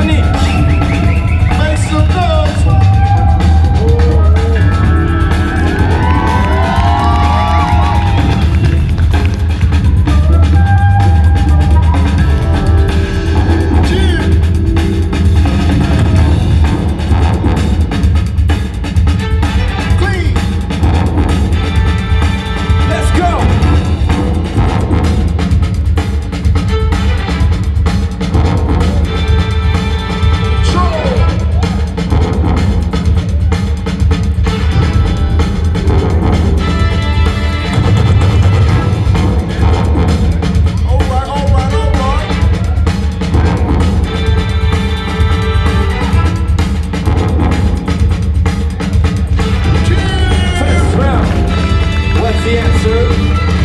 Unique. the answer.